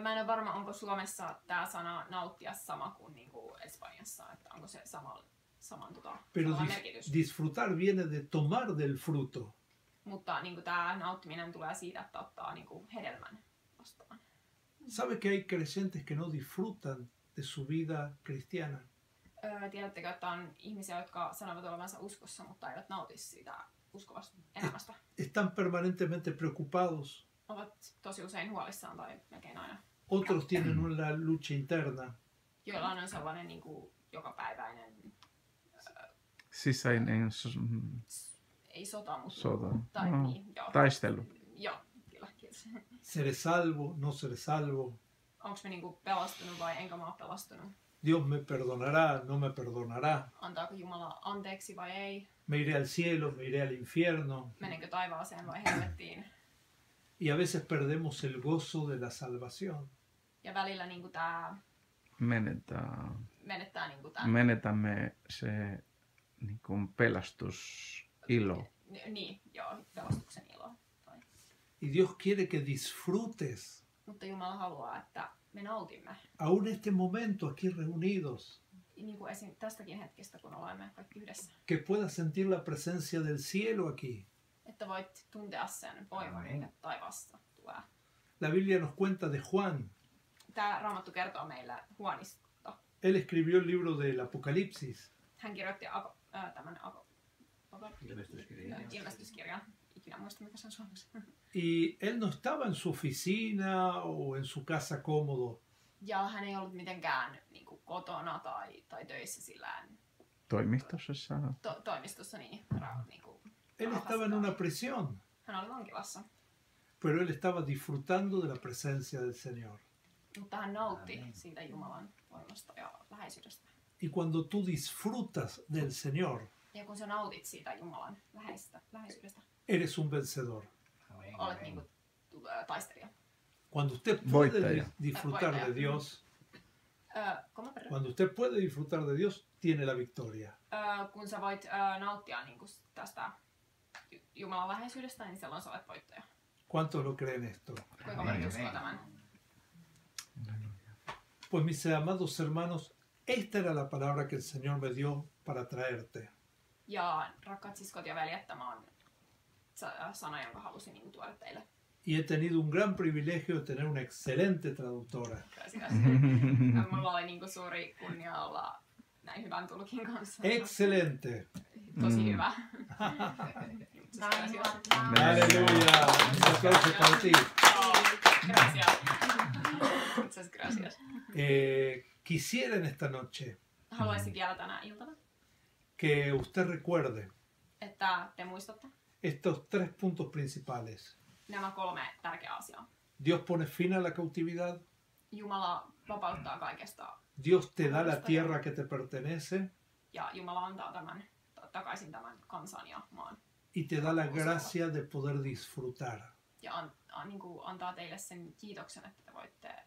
Mä en ole varma, onko Suomessa tämä sana nauttia sama kuin, niin kuin Espanjassa, että onko se sama, saman, tota, Pero sama dis- merkitys. disfrutar viene de tomar del fruto. Mutta niin kuin, tämä nauttiminen tulee siitä, että ottaa niin kuin, hedelmän vastaan. ¿Sabe que hay creyentes que no disfrutan de su vida cristiana? Öö, tiedättekö, että on ihmisiä, jotka sanovat olevansa uskossa, mutta eivät nauti siitä uskovasta elämästä. Están permanentemente preocupados. Ovat tosi usein huolissaan tai melkein aina. Otros tienen una lucha interna. Joilla on sellainen niin kuin, jokapäiväinen, sisäinen s- mm, ei sota, mutta sota. tai No, niin, joo. taistelu. Joo, kyllä, kiitos. Seré salvo, no seré salvo. Onko me niinku pelastunut vai enkä mä ole pelastunut? Dios me perdonará, no me perdonará. Antaako Jumala anteeksi vai ei? Me iré al cielo, me iré al infierno. Menenkö taivaaseen vai helvettiin? Y a veces perdemos el gozo de la salvación. Ja välillä niinku tää Menetää, menettää niinku tää... menetämme se niin kuin pelastusilo. Ni- Niin, joo, pelastuksen ilo. Tai. Y Dios quiere que disfrutes Mutta Jumala haluaa, että me nautimme. aún este momento aquí reunidos, Niin kuin esim. tästäkin hetkestä, kun olemme kaikki yhdessä. que puedas sentir la presencia del cielo aquí. Että voit tuntea sen voiman, mikä taivaasta tulee. La Biblia nos cuenta de Juan. Tämä raamattu kertoo meille huonista. Él escribió el libro del Apocalipsis. Hän kirjoitti äh, tämän Y él no estaba en su oficina o en su casa cómodo. Ja hän ei ollut mitenkään niin kuin, kotona tai, tai töissä sillään Toimistossa saa. to, toimistossa niin, ra, niin kuin, Él estaba en una prisión, Hän oli vankilassa, pero él estaba disfrutando de la presencia del Señor. mutta hän nautti siitä Jumalan voimasta ja läheisyydestä. Y cuando tú disfrutas del Señor, Ja kun sä nautit siitä Jumalan läheistä, läheisyydestä, eres un vencedor. olet niin kuin, taistelija. Cuando usted puede disfrutar de Dios, cuando usted puede disfrutar de Dios, tiene la victoria. öö, kun sä voit öö, nauttia niin kuin, tästä Ju- Jumalan läheisyydestä, niin silloin sä olet voittaja. ¿Cuántos lo creen esto? Kuinka moni uskoo tämän? Pues mis amados hermanos, esta era la palabra que el Señor me dio para traerte. Ja rakkaat siskot ja veljet, tämä on sa- sana, jonka halusin niin tuoda teille. Y he tenido un gran privilegio de tener una excelente traductora. Gracias. Mulla oli niin kuin suuri kunnia olla näin hyvän tulkin kanssa. Excelente. tosi Mm. hyvä. Aleluya. Un aplauso para ti. Gracias. Muchas gracias. Eh, quisiera en esta noche Haluaisin vielä tänä iltana, que usted recuerde että te muistatte estos tres puntos principales. nämä kolme tärkeää asiaa. Dios pone fin a la cautividad, Jumala vapauttaa kaikesta Dios te da la tierra que te pertenece ja Jumala antaa tämän takaisin tämän kansan ja maan. y te da la gracia de poder disfrutar. Ja an, an, niin kuin antaa teille sen kiitoksen, että te voitte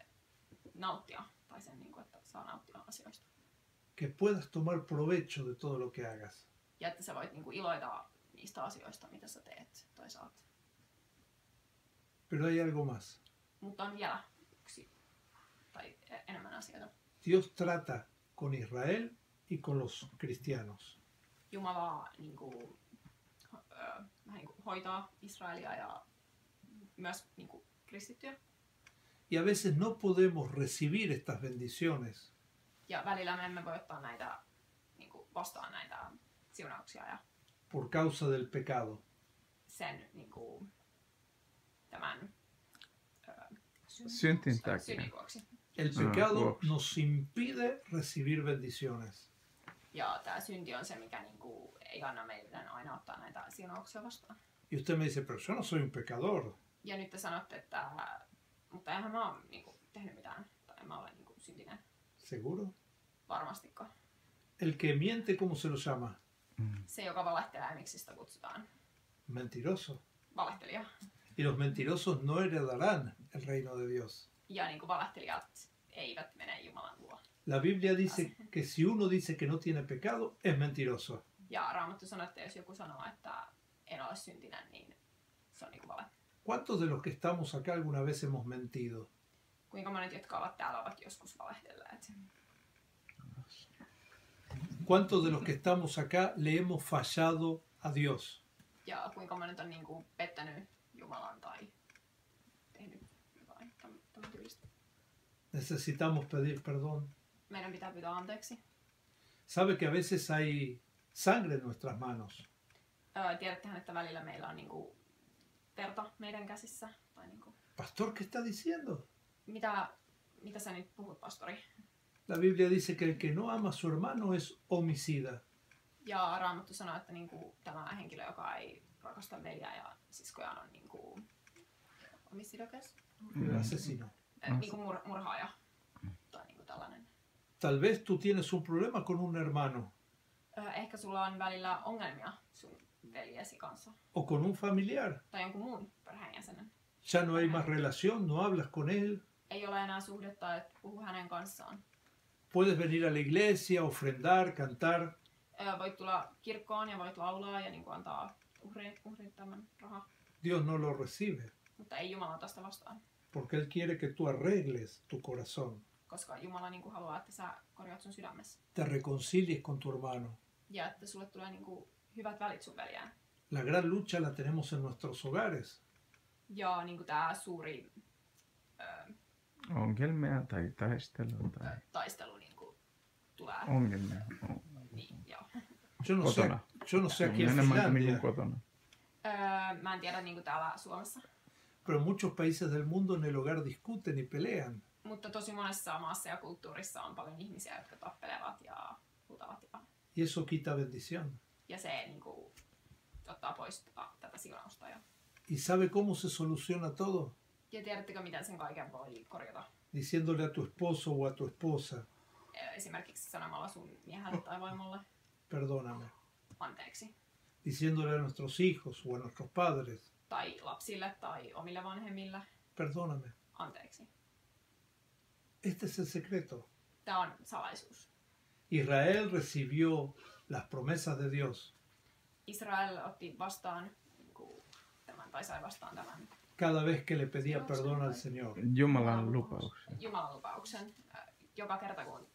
nauttia, tai sen, niin kuin, että saa nauttia asioista. Que puedas tomar provecho de todo lo que hagas. Ja että sä voit niin kuin, iloita niistä asioista, mitä sä teet tai saat. Pero hay algo más. Mutta on vielä yksi tai e- enemmän asioita. Dios trata con Israel y con los cristianos. Jumala vähän hoitaa Israelia ja myös kristittyjä. Y a veces no podemos recibir estas bendiciones Ja välillä me emme voi ottaa näitä niin kuin, vastaan näitä siunauksia ja por causa del pecado. sen niin kuin, tämän ö, Syntin takia. synnin vuoksi. El Ah, pecado nos impide recibir bendiciones. Ja tämä synti on se, mikä niin kuin, ei anna meidän aina ottaa näitä siunauksia vastaan. Y usted me dice, pero yo no soy un pecador. Ja nyt te sanotte, että mutta eihän mä ole niin kuin, tehnyt mitään, tai en mä ole niin kuin, syntinen ¿Seguro? Varmastikaan. El que miente, ¿cómo se lo llama? Se, joka valehtelee, miksi sitä kutsutaan Mentiroso. valehtelija. Y los mentirosos no heredarán el reino de Dios. Ja niin kuin valehtelijat eivät mene Jumalan luo. La Biblia dice que si uno dice que no tiene pecado, es mentiroso. Ja Raamattu sanoo, että jos joku sanoo, että en ole syntinen, niin se on niin kuin vale. ¿Cuántos de los que estamos acá alguna vez hemos mentido? Kuinka monet, jotka ovat täällä, ovat joskus valehdelleet. ¿Cuántos de los que estamos acá le hemos fallado a Dios? Ja kuinka monet on niin kuin pettänyt Jumalan tai tehnyt jotain täm- tämän tyylistä. Necesitamos pedir perdón. Meidän pitää pyytää anteeksi. Sabe que a veces hay sangre en nuestras manos. Öö, tiedättehän, että välillä meillä on niin kuin verta meidän käsissä. Tai niin kuin, Pastor, ¿qué está diciendo? mitä, mitä sä nyt puhut, pastori? La Biblia dice que el que no ama a su hermano es homicida. Ja Raamattu sanoo, että niin kuin, tämä henkilö, joka ei rakasta veljää ja siskojaan, on niin kuin, homicidokas, el asesino. äh, niin kuin mur, murhaaja. Tai niin kuin tällainen. Tal vez tú tienes un problema con un hermano Öö, ehkä sulla on välillä ongelmia sun veljesi kanssa. o con un familiar. Tai jonkun muun perheenjäsenen. Ya no hay más relación, no hablas con él. Ei ole enää suhdetta, että puhu hänen kanssaan. Puedes venir a la iglesia, ofrendar, cantar, Öö, voit tulla kirkkoon ja voit laulaa ja niin kuin antaa uhri, uhri tämän rahaa. Dios no lo recibe, Mutta ei Jumala tästä vastaan. porque Él quiere que tú arregles tu corazón, Koska Jumala niin kuin haluaa, että sä korjaat sun sydämessä. te reconcilies con tu hermano. Ja että sulle tulee niin kuin hyvät välit sun veljään. La gran lucha la tenemos en nuestros hogares. Ja niin kuin tää suuri öö, Ongelmia tai taistelua tai taistelu Yo no sé, kotona. yo no sé aquí en Finlandia. Öö, mä en tiedä niin kuin täällä Suomessa. pero en muchos países del mundo en el hogar discuten y pelean. Mutta tosi monessa maassa ja kulttuurissa on paljon ihmisiä, jotka tappelevat ja huutavat. Ja, Y eso quita bendición. ja se niin kuin, ottaa pois tätä, tätä siunausta. Ja, ¿Y sabe cómo se soluciona todo? ja tiedättekö, miten sen kaiken voi korjata? Diciéndole a tu esposo o a tu esposa, Esimerkiksi sanomalla sun miehelle tai vaimolle perdóname. anteeksi. Diciéndole a nuestros hijos o a nuestros padres, Tai lapsille tai omille vanhemmille perdóname. anteeksi. Este es el secreto. Tämä on salaisuus. Israel recibió las promesas de Dios Israel otti vastaan tämän, tai sai vastaan tämän cada vez que le pedía perdón al Señor. Jumalan lupauksia. Jumalan lupauksen joka kerta, kun.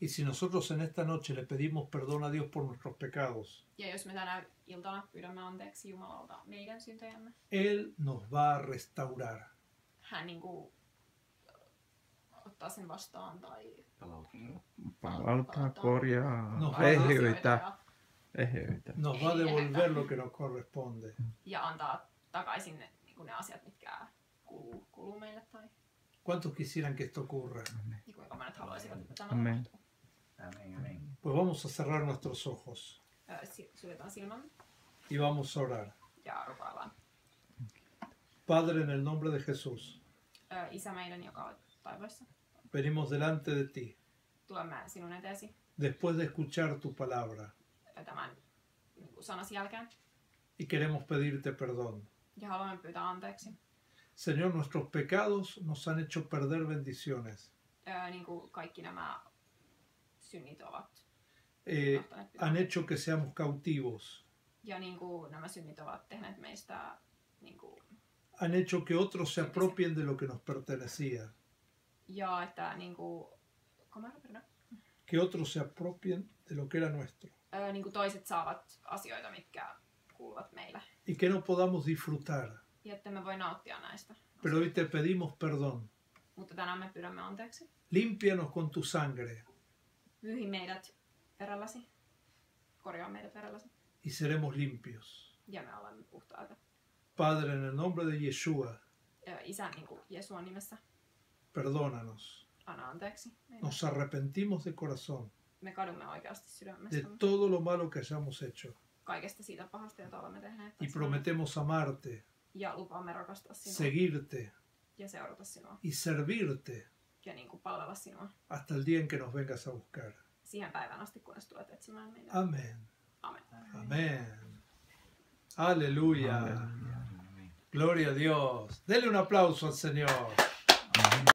Y si nosotros en esta noche le pedimos perdón a Dios por nuestros pecados, Ja jos me tänä iltana pyydämme anteeksi Jumalalta meidän syntejämme, Él nos va a restaurar. hän niin kuin, ottaa sen vastaan tai Palauttaa, korjaa, No, korjaa asioita eheytä. ja eheytä. nos va a devolver lo que nos corresponde. ja antaa takaisin ne, niin kuin ne asiat, mitkä kuuluu, kuuluu meille tai ¿Cuántos quisieran que esto ocurra? tapahtuu. Amén, amén. Pues vamos a cerrar nuestros ojos. Y vamos a orar. Padre, en el nombre de Jesús, venimos delante de ti. Después de escuchar tu palabra. Y queremos pedirte perdón. Señor, nuestros pecados nos han hecho perder bendiciones. Ö, niin kuin kaikki nämä synnit ovat Eh, johtaneet han hecho que seamos cautivos. Ja niin kuin nämä synnit ovat tehneet meistä niin kuin, Han hecho que otros se apropien de lo que nos pertenecía. ja että niin kuin, ¿cómo era, perdón? Que otros se apropien de lo que era nuestro. Ö, niin kuin toiset saavat asioita, mitkä kuuluvat meille. Y que no podamos disfrutar. Ja että me voi nauttia näistä. Pero hoy te pedimos perdón. Mutta tänään me pyydämme anteeksi. Límpianos con tu sangre Vyhi meidät verelläsi. Korjaa meidät verelläsi. y seremos limpios. Ja me olemme puhtaita. Padre, en el nombre de Yeshua, niin kuin nimessä perdónanos. anna anteeksi. meille. Nos arrepentimos de corazón Me kadumme oikeasti de todo lo malo que hayamos hecho Kaikesta siitä pahasta, jota olemme tehneet. y prometemos amarte, Ja lupaamme rakastaa sinua. seguirte Ja seurata sinua. y servirte Ja niin kuin palvella sinua. hasta el día en que nos vengas a buscar. siihen päivään asti, kunnes tulet etsimään meitä. Amén. Amen. Amén. Aleluya. Gloria a Dios. Dele un aplauso al Señor.